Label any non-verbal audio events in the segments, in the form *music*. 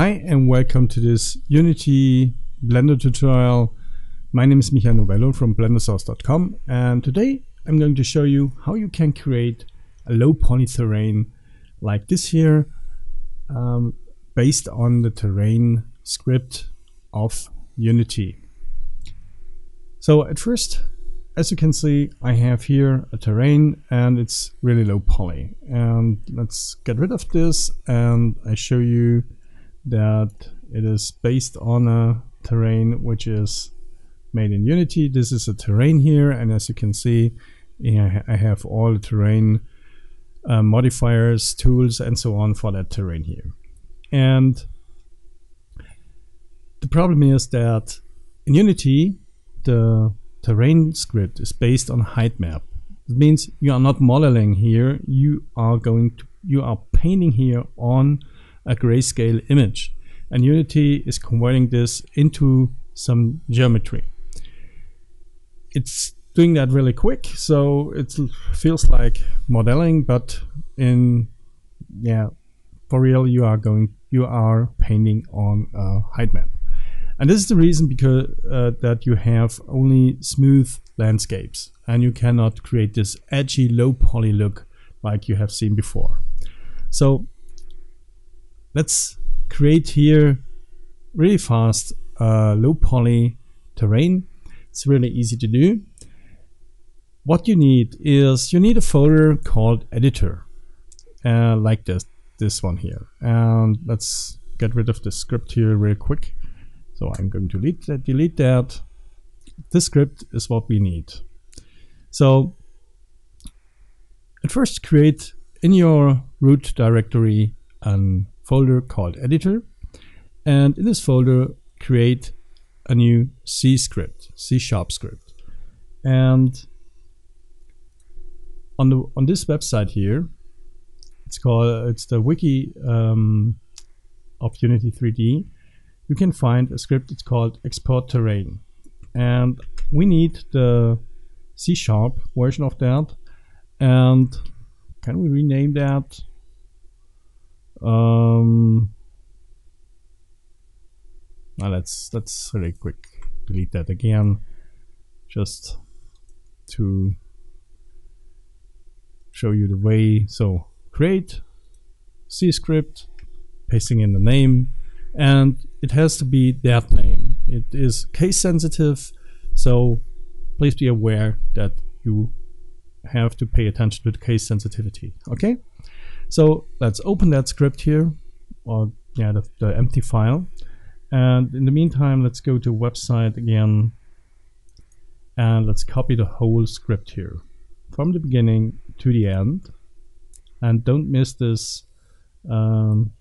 Hi and welcome to this Unity Blender tutorial. My name is Michael Novello from blendersauce.com and today I'm going to show you how you can create a low poly terrain like this here um, based on the terrain script of Unity. So at first, as you can see, I have here a terrain and it's really low poly. And let's get rid of this and I show you that it is based on a terrain which is made in Unity. This is a terrain here and as you can see, I have all the terrain uh, modifiers, tools and so on for that terrain here. And the problem is that in Unity, the terrain script is based on height map. It means you are not modeling here, you are going to, you are painting here on a grayscale image. And Unity is converting this into some geometry. It's doing that really quick, so it feels like modeling, but in yeah, for real, you are going, you are painting on a height map. And this is the reason because uh, that you have only smooth landscapes and you cannot create this edgy low poly look like you have seen before. So let's create here really fast uh, low poly terrain. It's really easy to do. What you need is you need a folder called editor uh, like this, this one here. And let's get rid of the script here real quick. So I'm going to delete that. Delete that. This script is what we need. So at first create in your root directory a folder called editor. And in this folder, create a new C script, C sharp script. And on the on this website here, it's called it's the wiki um, of Unity 3D you can find a script it's called export terrain and we need the C sharp version of that and can we rename that um now let's let's really quick delete that again just to show you the way so create C script pasting in the name and it has to be that name. It is case sensitive, so please be aware that you have to pay attention to the case sensitivity. Okay, so let's open that script here, or yeah, the, the empty file. And in the meantime, let's go to website again, and let's copy the whole script here from the beginning to the end. And don't miss this um,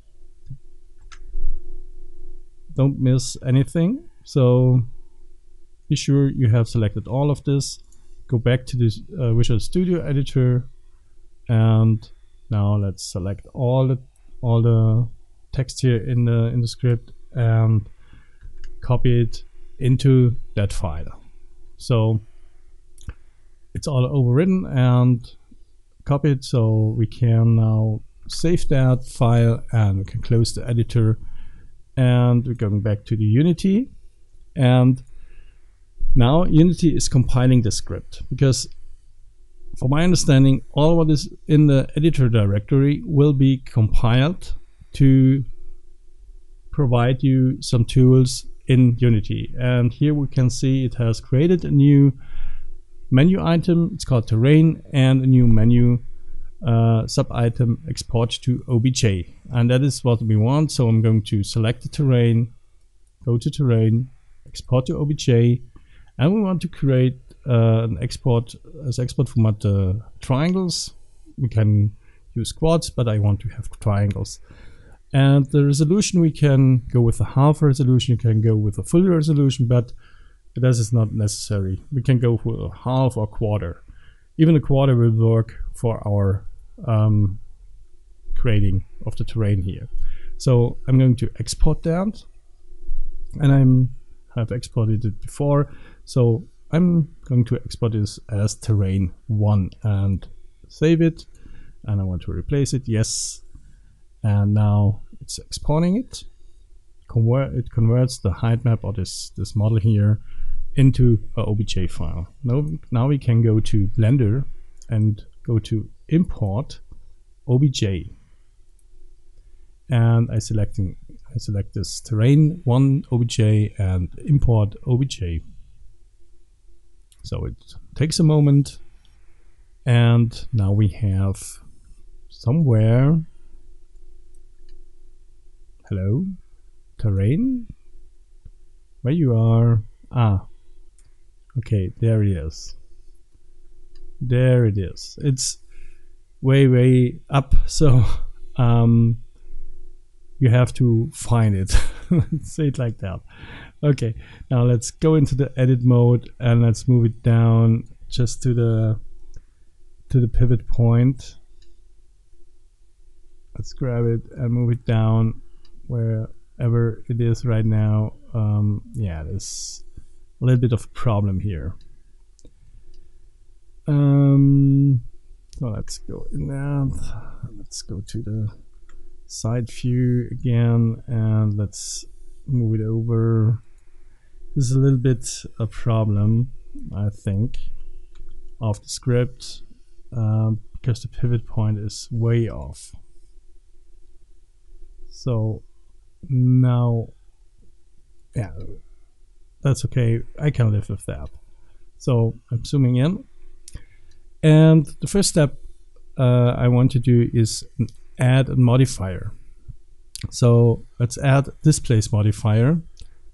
don't miss anything. So be sure you have selected all of this. Go back to the uh, Visual Studio Editor and now let's select all the all the text here in the in the script and copy it into that file. So it's all overwritten and copied so we can now save that file and we can close the editor and we're going back to the Unity and now Unity is compiling the script because for my understanding all what is in the editor directory will be compiled to provide you some tools in Unity. And here we can see it has created a new menu item. It's called terrain and a new menu uh, sub item export to obj and that is what we want. So I'm going to select the terrain go to terrain export to obj and we want to create uh, an export as export format uh, triangles we can use quads but I want to have triangles and the resolution we can go with a half resolution you can go with a full resolution but that is not necessary we can go for a half or quarter even a quarter will work for our um, creating of the terrain here. So I'm going to export that and I'm have exported it before. So I'm going to export this as terrain one and save it. And I want to replace it. Yes. And now it's exporting it. it converts the height map or this this model here into a OBJ file. Now, now we can go to Blender and go to import OBJ. And I selecting I select this terrain one OBJ and import OBJ. So it takes a moment and now we have somewhere hello terrain where you are? Ah okay there it is. There it is. It's way way up *laughs* so um you have to find it. *laughs* Say it like that okay now let's go into the edit mode and let's move it down just to the to the pivot point. Let's grab it and move it down wherever it is right now. Um, yeah there's a little bit of problem here. Um, so let's go in that. Let's go to the side view again and let's move it over is a little bit a problem I think of the script um, because the pivot point is way off. So now yeah that's okay. I can live with that. So I'm zooming in. And the first step uh, I want to do is add a modifier. So let's add displace modifier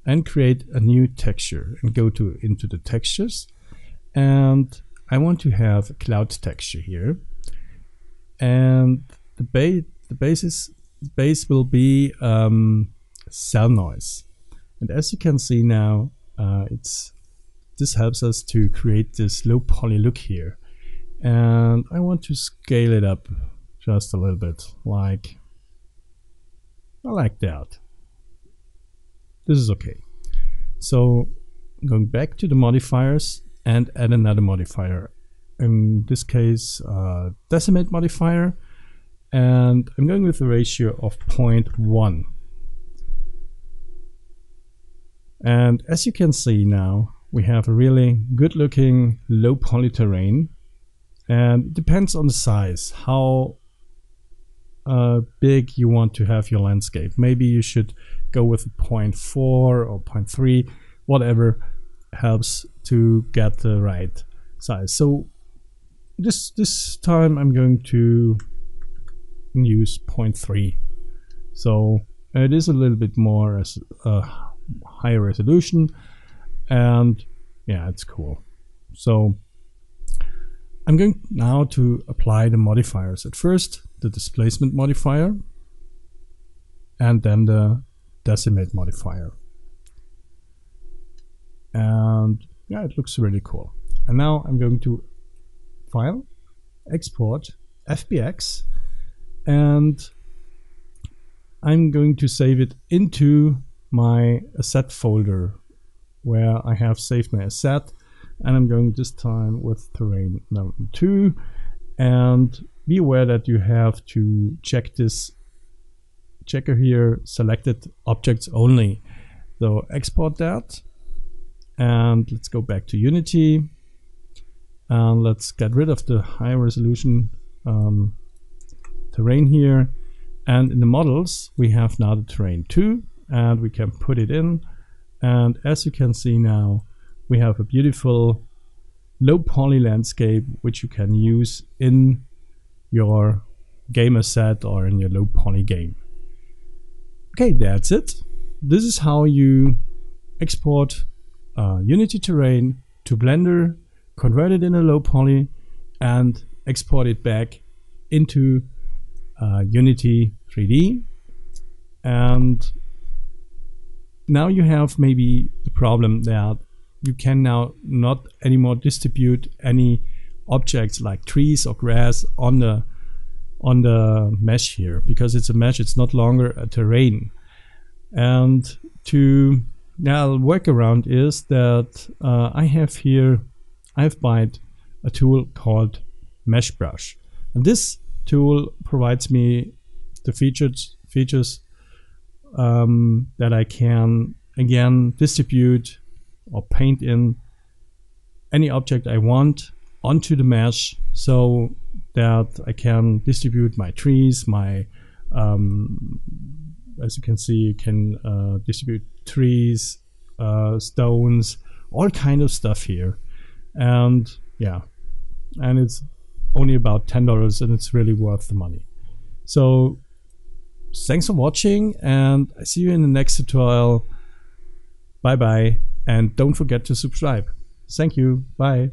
and create a new texture and go to into the textures. And I want to have cloud texture here. And the base the basis base will be um, cell noise. And as you can see now uh, it's this helps us to create this low poly look here. And I want to scale it up just a little bit like like that this is okay. So going back to the modifiers and add another modifier. In this case uh, decimate modifier and I'm going with a ratio of 0.1 and as you can see now we have a really good looking low poly terrain and it depends on the size how uh, big you want to have your landscape. Maybe you should go with 0.4 or 0.3 whatever helps to get the right size. So this this time I'm going to use 0.3 so it is a little bit more as a higher resolution and yeah it's cool. So I'm going now to apply the modifiers. At first the displacement modifier and then the decimate modifier. And yeah it looks really cool. And now I'm going to file export FBX and I'm going to save it into my asset folder where I have saved my asset and I'm going this time with terrain number two and be aware that you have to check this checker here selected objects only. So export that and let's go back to Unity and let's get rid of the high resolution um, terrain here. And in the models we have now the terrain 2 and we can put it in. And as you can see now we have a beautiful low poly landscape which you can use in your game asset or in your low poly game. Okay, that's it. This is how you export uh, Unity terrain to Blender, convert it in a low poly and export it back into uh, Unity 3D. And now you have maybe the problem that you can now not anymore distribute any objects like trees or grass on the on the mesh here. Because it's a mesh it's not longer a terrain. And to now workaround is that uh, I have here I've bought a tool called mesh brush. And this tool provides me the features features um, that I can again distribute or paint in any object I want onto the mesh so that I can distribute my trees, my um, as you can see, you can uh, distribute trees, uh, stones, all kind of stuff here, and yeah, and it's only about ten dollars, and it's really worth the money. So thanks for watching, and I see you in the next tutorial. Bye bye, and don't forget to subscribe. Thank you. Bye.